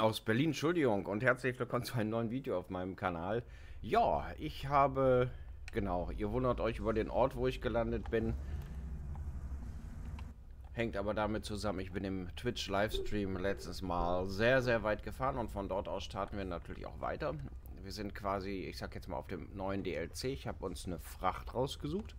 aus Berlin, Entschuldigung, und herzlich willkommen zu einem neuen Video auf meinem Kanal. Ja, ich habe, genau, ihr wundert euch über den Ort, wo ich gelandet bin. Hängt aber damit zusammen, ich bin im Twitch-Livestream letztes Mal sehr, sehr weit gefahren und von dort aus starten wir natürlich auch weiter. Wir sind quasi, ich sag jetzt mal, auf dem neuen DLC. Ich habe uns eine Fracht rausgesucht.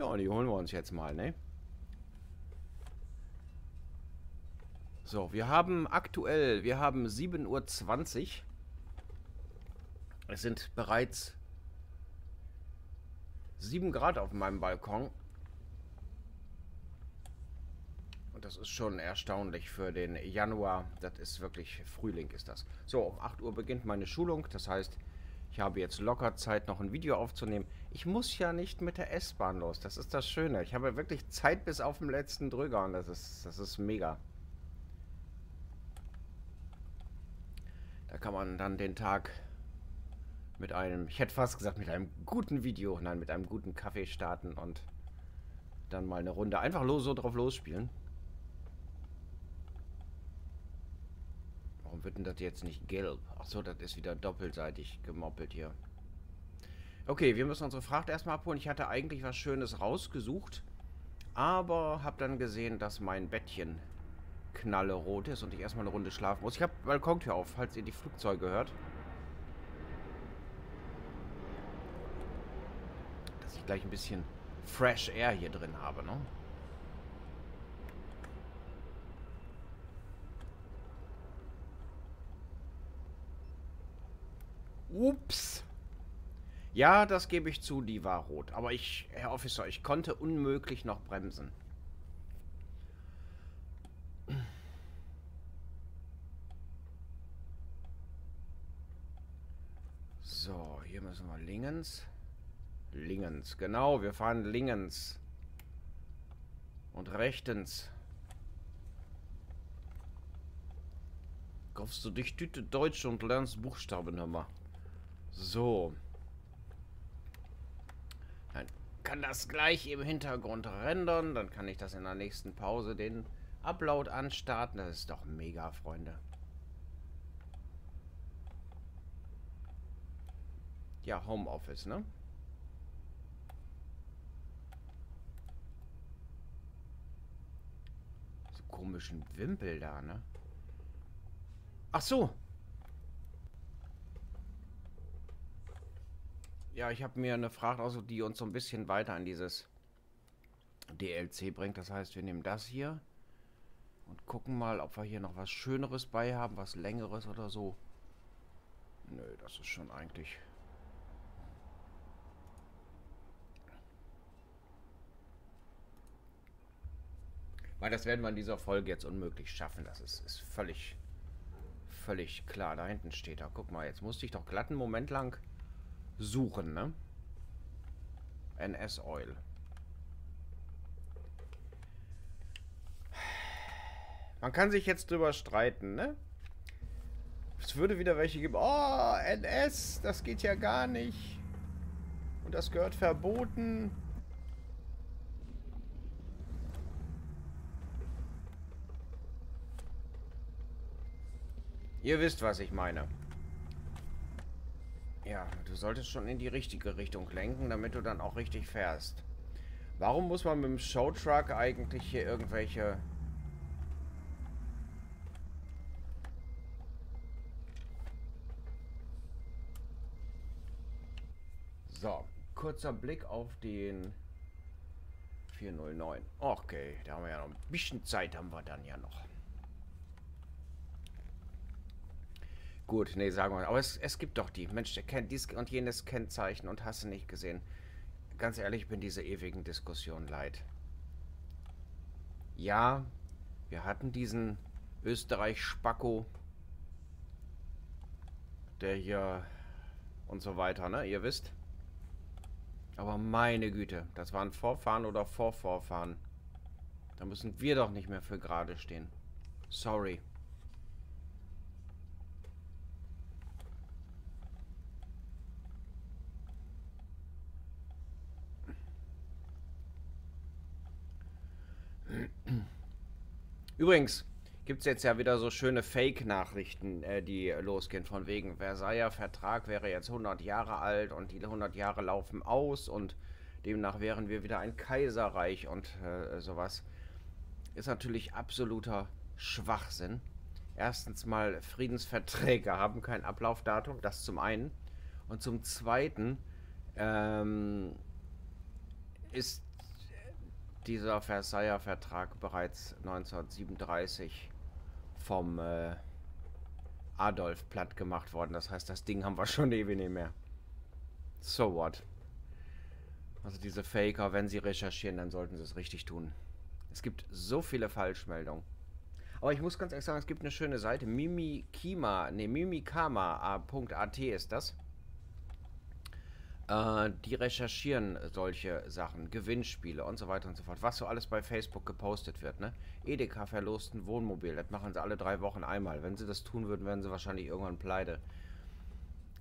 Ja, und die holen wir uns jetzt mal, ne? So, wir haben aktuell, wir haben 7.20 Uhr. Es sind bereits 7 Grad auf meinem Balkon. Und das ist schon erstaunlich für den Januar. Das ist wirklich, Frühling ist das. So, um 8 Uhr beginnt meine Schulung. Das heißt, ich habe jetzt locker Zeit, noch ein Video aufzunehmen. Ich muss ja nicht mit der S-Bahn los. Das ist das Schöne. Ich habe wirklich Zeit bis auf den letzten Drücker und das ist, das ist mega. Kann man dann den Tag mit einem, ich hätte fast gesagt, mit einem guten Video, nein, mit einem guten Kaffee starten und dann mal eine Runde einfach los, so drauf losspielen. Warum wird denn das jetzt nicht gelb? Achso, das ist wieder doppelseitig gemoppelt hier. Okay, wir müssen unsere Fracht erstmal abholen. Ich hatte eigentlich was Schönes rausgesucht, aber habe dann gesehen, dass mein Bettchen knallerot ist und ich erstmal eine Runde schlafen muss. Ich habe Balkontür auf, falls ihr die Flugzeuge hört. Dass ich gleich ein bisschen Fresh Air hier drin habe, ne? Ups. Ja, das gebe ich zu, die war rot. Aber ich, Herr Officer, ich konnte unmöglich noch bremsen. So, hier müssen wir Lingens. Lingens, genau, wir fahren Lingens. Und rechtens. Kaufst du dich Tüte Deutsch und lernst Buchstaben immer. So. Dann kann das gleich im Hintergrund rendern. Dann kann ich das in der nächsten Pause den Upload anstarten. Das ist doch mega, Freunde. Ja, Homeoffice, ne? So komischen Wimpel da, ne? Ach so. Ja, ich habe mir eine Frage aus, die uns so ein bisschen weiter an dieses DLC bringt. Das heißt, wir nehmen das hier und gucken mal, ob wir hier noch was Schöneres bei haben, was Längeres oder so. Nö, das ist schon eigentlich Weil das werden wir in dieser Folge jetzt unmöglich schaffen. Das ist, ist völlig, völlig klar. Da hinten steht er. Guck mal, jetzt musste ich doch glatt einen Moment lang suchen, ne? NS Oil. Man kann sich jetzt drüber streiten, ne? Es würde wieder welche geben. Oh, NS, das geht ja gar nicht. Und das gehört verboten. Ihr wisst, was ich meine. Ja, du solltest schon in die richtige Richtung lenken, damit du dann auch richtig fährst. Warum muss man mit dem Showtruck eigentlich hier irgendwelche... So, kurzer Blick auf den 409. Okay, da haben wir ja noch ein bisschen Zeit, haben wir dann ja noch. Gut, nee, sagen wir mal. Aber es, es gibt doch die. Mensch, der kennt dies und jenes Kennzeichen und hast du nicht gesehen. Ganz ehrlich, ich bin diese ewigen Diskussionen leid. Ja, wir hatten diesen Österreich-Spacko, der hier und so weiter, ne? Ihr wisst. Aber meine Güte, das waren Vorfahren oder Vorvorfahren. Da müssen wir doch nicht mehr für gerade stehen. Sorry. Übrigens, gibt es jetzt ja wieder so schöne Fake-Nachrichten, äh, die losgehen. Von wegen, Versailler Vertrag wäre jetzt 100 Jahre alt und die 100 Jahre laufen aus und demnach wären wir wieder ein Kaiserreich und äh, sowas. Ist natürlich absoluter Schwachsinn. Erstens mal, Friedensverträge haben kein Ablaufdatum, das zum einen. Und zum zweiten ähm, ist dieser Versailler Vertrag bereits 1937 vom äh, Adolf platt gemacht worden. Das heißt, das Ding haben wir schon ewig nicht mehr. So what? Also diese Faker, wenn sie recherchieren, dann sollten sie es richtig tun. Es gibt so viele Falschmeldungen. Aber ich muss ganz ehrlich sagen, es gibt eine schöne Seite. Mimikima, ne, mimikama.at ist das. Äh, die recherchieren solche Sachen, Gewinnspiele und so weiter und so fort. Was so alles bei Facebook gepostet wird, ne? Edeka verlost ein Wohnmobil. Das machen sie alle drei Wochen einmal. Wenn sie das tun würden, wären sie wahrscheinlich irgendwann pleite.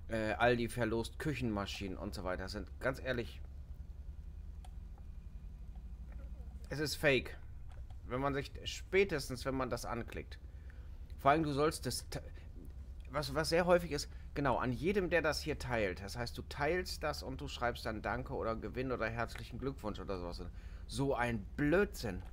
Äh, Aldi verlost Küchenmaschinen und so weiter. Das sind, ganz ehrlich, es ist fake. Wenn man sich, spätestens wenn man das anklickt. Vor allem, du sollst das, was, was sehr häufig ist, Genau, an jedem, der das hier teilt. Das heißt, du teilst das und du schreibst dann Danke oder Gewinn oder herzlichen Glückwunsch oder sowas. So ein Blödsinn.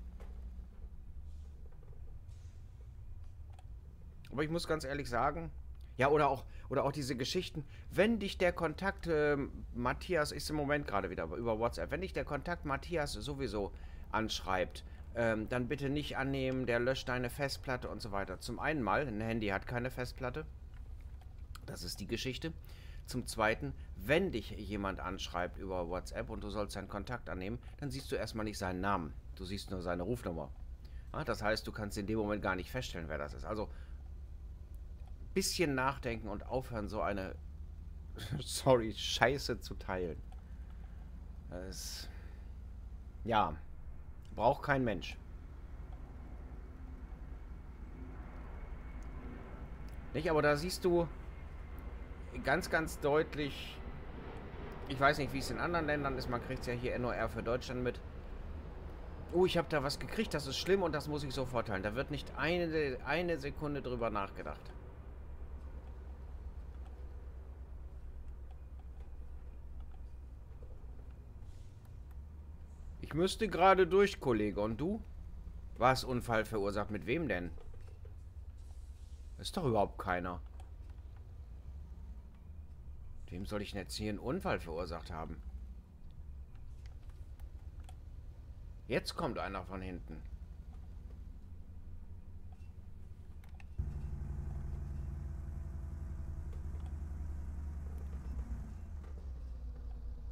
Aber ich muss ganz ehrlich sagen, ja, oder auch, oder auch diese Geschichten, wenn dich der Kontakt, äh, Matthias ist im Moment gerade wieder über WhatsApp, wenn dich der Kontakt Matthias sowieso anschreibt, ähm, dann bitte nicht annehmen, der löscht deine Festplatte und so weiter. Zum einen mal, ein Handy hat keine Festplatte. Das ist die Geschichte. Zum Zweiten, wenn dich jemand anschreibt über WhatsApp und du sollst seinen Kontakt annehmen, dann siehst du erstmal nicht seinen Namen. Du siehst nur seine Rufnummer. Ja, das heißt, du kannst in dem Moment gar nicht feststellen, wer das ist. Also, bisschen nachdenken und aufhören, so eine, sorry, Scheiße zu teilen. Das, ja, braucht kein Mensch. Nicht, aber da siehst du, ganz, ganz deutlich, ich weiß nicht, wie es in anderen Ländern ist, man kriegt es ja hier NOR für Deutschland mit. Oh, ich habe da was gekriegt, das ist schlimm und das muss ich sofort teilen. Da wird nicht eine, eine Sekunde drüber nachgedacht. Ich müsste gerade durch, Kollege. Und du? Was Unfall verursacht? Mit wem denn? Ist doch überhaupt keiner. Wem soll ich denn jetzt hier einen Unfall verursacht haben? Jetzt kommt einer von hinten.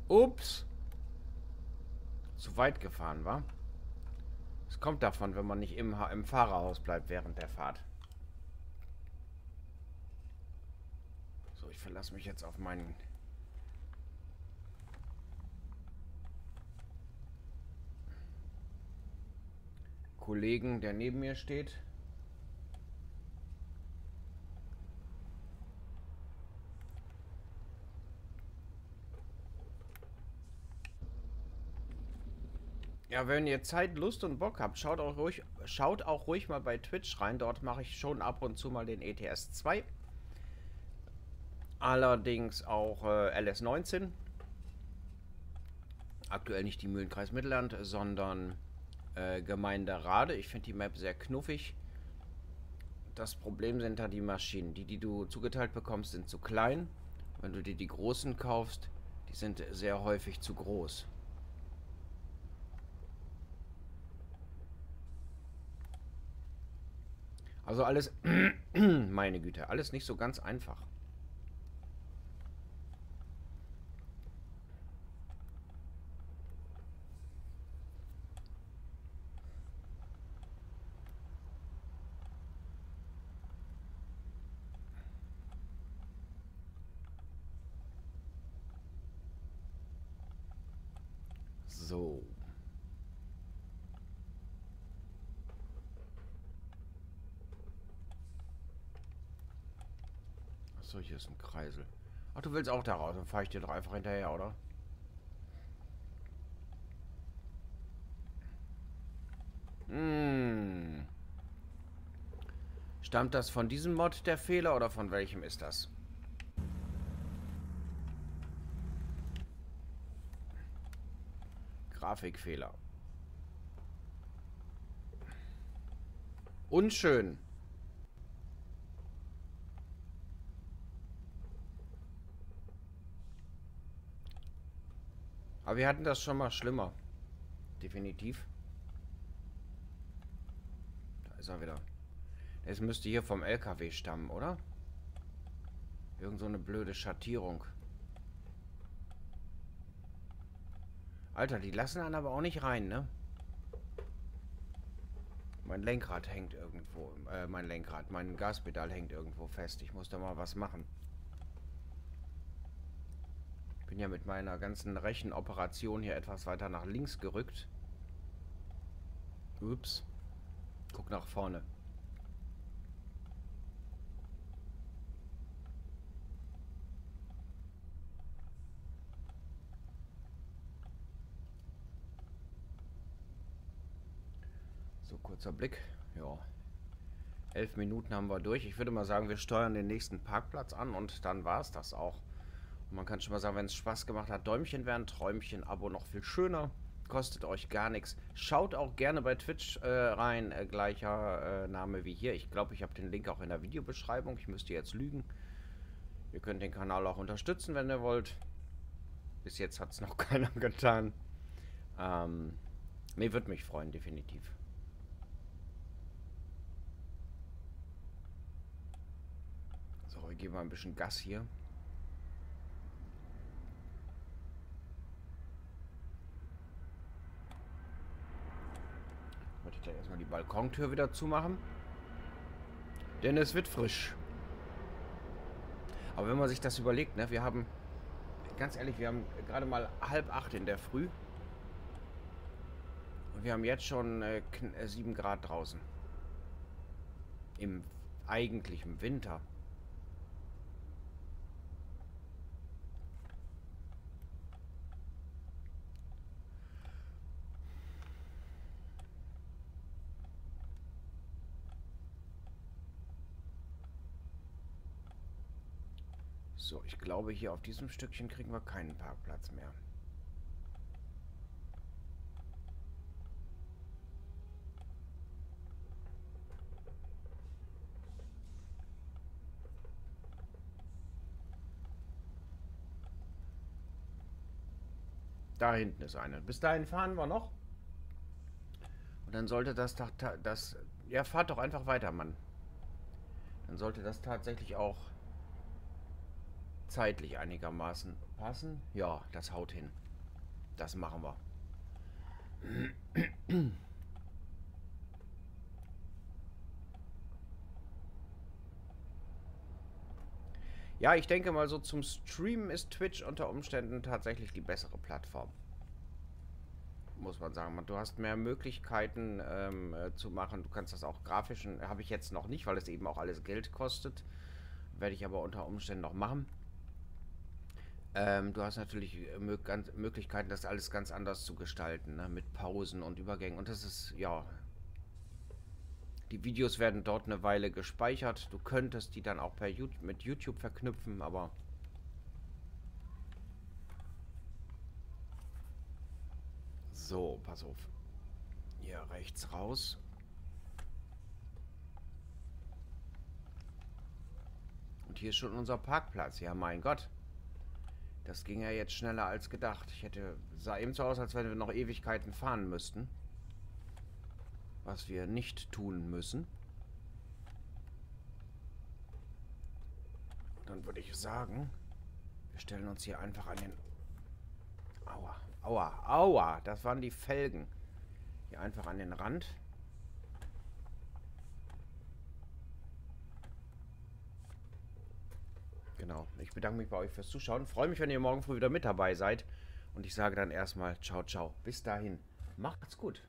Ups. Zu weit gefahren, war. Es kommt davon, wenn man nicht im, im Fahrerhaus bleibt während der Fahrt. Ich verlasse mich jetzt auf meinen Kollegen, der neben mir steht. Ja, wenn ihr Zeit, Lust und Bock habt, schaut auch ruhig, schaut auch ruhig mal bei Twitch rein. Dort mache ich schon ab und zu mal den ETS 2 allerdings auch äh, LS19. Aktuell nicht die Mühlenkreis Mittelland, sondern äh, Gemeinde Rade. Ich finde die Map sehr knuffig. Das Problem sind da die Maschinen. Die, die du zugeteilt bekommst, sind zu klein. Wenn du dir die großen kaufst, die sind sehr häufig zu groß. Also alles, meine Güte, alles nicht so ganz einfach. So. Achso, hier ist ein Kreisel. Ach, du willst auch da raus. Dann fahre ich dir doch einfach hinterher, oder? Hm. Stammt das von diesem Mod der Fehler oder von welchem ist das? Grafikfehler. Unschön. Aber wir hatten das schon mal schlimmer. Definitiv. Da ist er wieder. Es müsste hier vom LKW stammen, oder? Irgend so eine blöde Schattierung. Alter, die lassen einen aber auch nicht rein, ne? Mein Lenkrad hängt irgendwo. Äh, mein Lenkrad, mein Gaspedal hängt irgendwo fest. Ich muss da mal was machen. Bin ja mit meiner ganzen Rechenoperation hier etwas weiter nach links gerückt. Ups. Guck nach vorne. kurzer Blick. Ja. Elf Minuten haben wir durch. Ich würde mal sagen, wir steuern den nächsten Parkplatz an und dann war es das auch. Man kann schon mal sagen, wenn es Spaß gemacht hat, Däumchen wären, Träumchen, Abo noch viel schöner. Kostet euch gar nichts. Schaut auch gerne bei Twitch äh, rein, äh, gleicher äh, Name wie hier. Ich glaube, ich habe den Link auch in der Videobeschreibung. Ich müsste jetzt lügen. Ihr könnt den Kanal auch unterstützen, wenn ihr wollt. Bis jetzt hat es noch keiner getan. Ähm, ne, würde mich freuen, definitiv. geben wir ein bisschen Gas hier. Wollte ich da erstmal die Balkontür wieder zumachen. Denn es wird frisch. Aber wenn man sich das überlegt, ne, wir haben, ganz ehrlich, wir haben gerade mal halb acht in der Früh. Und wir haben jetzt schon äh, 7 äh, Grad draußen. Im eigentlichen Winter. So, ich glaube, hier auf diesem Stückchen kriegen wir keinen Parkplatz mehr. Da hinten ist eine. Bis dahin fahren wir noch. Und dann sollte das, das... Ja, fahrt doch einfach weiter, Mann. Dann sollte das tatsächlich auch zeitlich einigermaßen passen. Ja, das haut hin. Das machen wir. Ja, ich denke mal so zum Streamen ist Twitch unter Umständen tatsächlich die bessere Plattform. Muss man sagen. Du hast mehr Möglichkeiten ähm, äh, zu machen. Du kannst das auch grafischen, habe ich jetzt noch nicht, weil es eben auch alles Geld kostet. Werde ich aber unter Umständen noch machen. Ähm, du hast natürlich äh, Möglichkeiten, das alles ganz anders zu gestalten, ne? mit Pausen und Übergängen. Und das ist, ja... Die Videos werden dort eine Weile gespeichert. Du könntest die dann auch per YouTube, mit YouTube verknüpfen, aber... So, pass auf. Hier rechts raus. Und hier ist schon unser Parkplatz. Ja, mein Gott. Das ging ja jetzt schneller als gedacht. Ich hätte... Sah eben so aus, als wenn wir noch Ewigkeiten fahren müssten. Was wir nicht tun müssen. Dann würde ich sagen, wir stellen uns hier einfach an den... Aua, aua, aua, das waren die Felgen. Hier einfach an den Rand. Genau. Ich bedanke mich bei euch fürs Zuschauen. Freue mich, wenn ihr morgen früh wieder mit dabei seid. Und ich sage dann erstmal ciao, ciao. Bis dahin. Macht's gut.